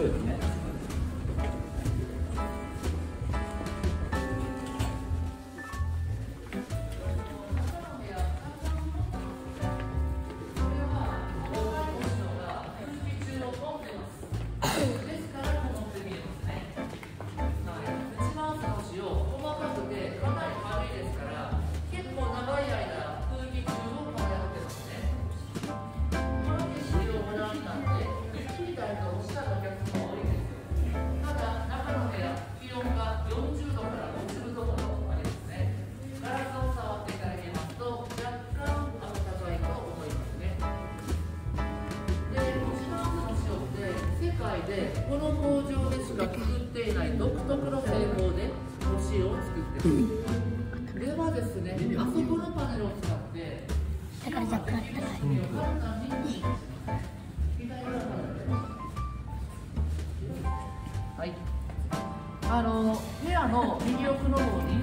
そうよね。際でこの工場でしか作っていない独特の製法で星を作っていますではですねあそこのパネルを使ってだからじゃあ暗い。暗い簡単に左側からはいあの部屋の右奥の方に